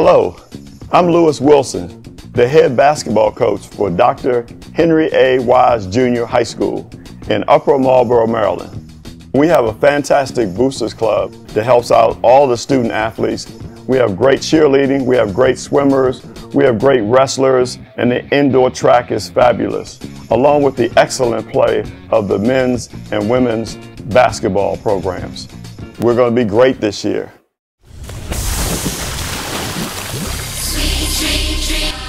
Hello, I'm Lewis Wilson, the head basketball coach for Dr. Henry A. Wise Jr. High School in Upper Marlboro, Maryland. We have a fantastic boosters club that helps out all the student athletes. We have great cheerleading, we have great swimmers, we have great wrestlers, and the indoor track is fabulous, along with the excellent play of the men's and women's basketball programs. We're going to be great this year. I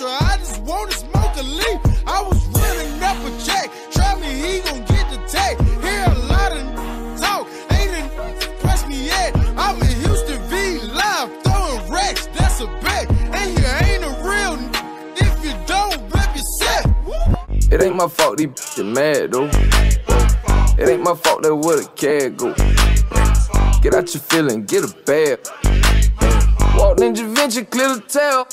everything I just wanna smoke a leaf. I was running up a check, try me, he gon' get the tag. Hear a lot of n- talk, ain't a press me yet. I'm in Houston V live, throwing racks, that's a bet. And you ain't a real n- if you don't rep your set. It ain't my fault these bitches mad though. It ain't my fault that where the cat go. Get out your feeling, get a bag. Walked in Vinci, clear the tail.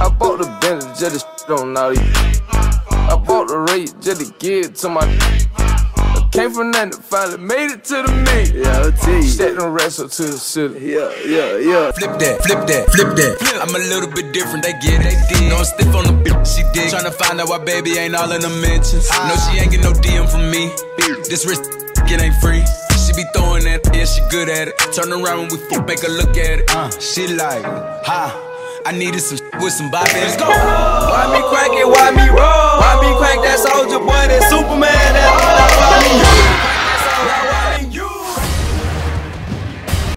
I bought the Bentley, just to shit on all these. I bought the rate just to give it to my. I came from nothing, finally made it to the me. Yeah, I'll tell you. Set and wrestle to the city. Yeah, yeah, yeah. Flip that, flip that, flip that. I'm a little bit different, they get it. They No, I'm stiff on the bitch, she dig. Tryna find out why baby ain't all in the mentions. No, she ain't get no DM from me. This wrist, it ain't free. She be throwing that, yeah, she good at it. Turn around when we fuck, make her look at it. Uh, she like, ha. I needed some with some bop Let's go. Why it? Why me? Why me